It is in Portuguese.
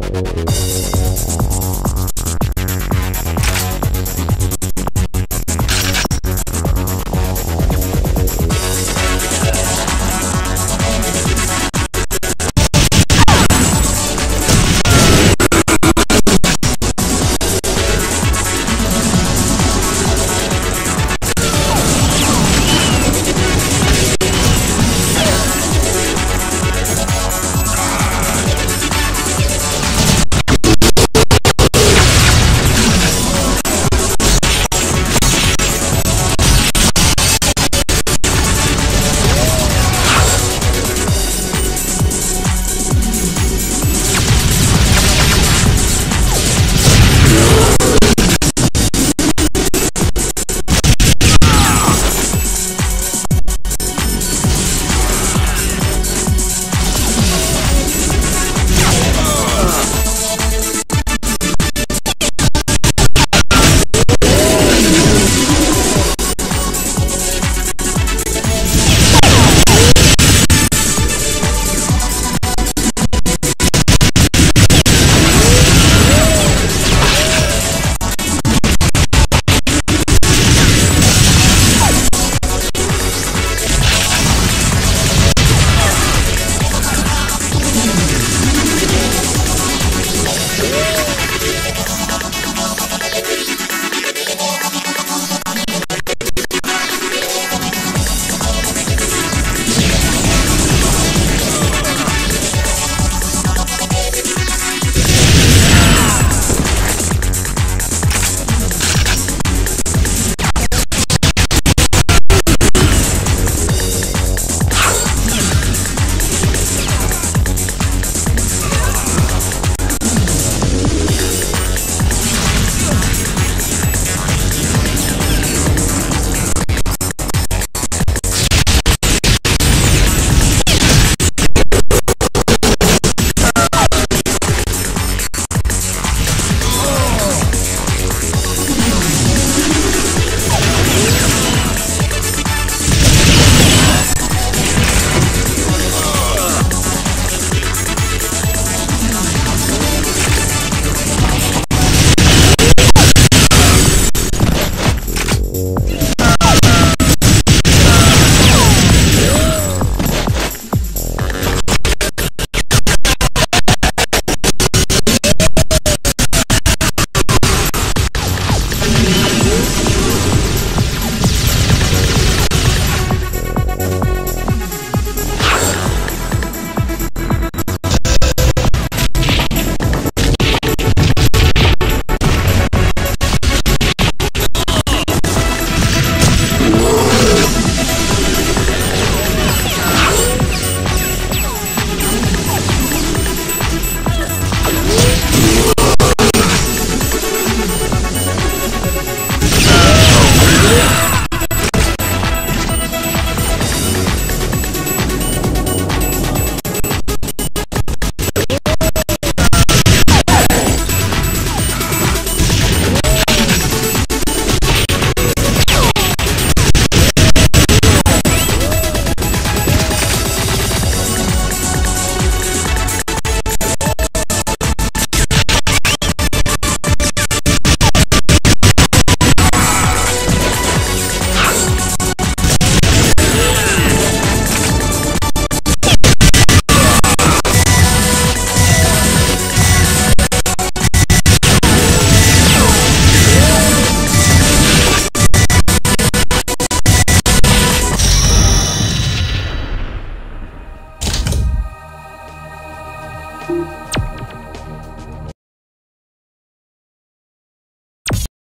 Música